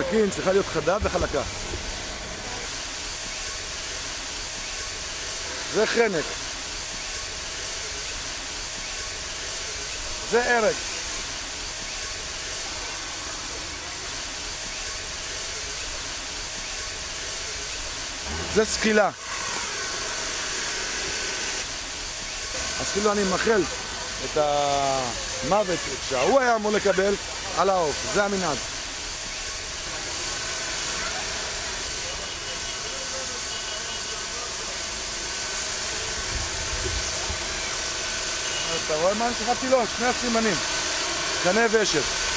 הסכין צריכה להיות חדה וחלקה. זה חנק. זה הרג. זה סקילה. אז כאילו אני מאחל את המוות שההוא היה אמור לקבל על העוף, זה המנהג. אתה רואה מה אני שלחתי לו? שני הסימנים, קנה ואשת.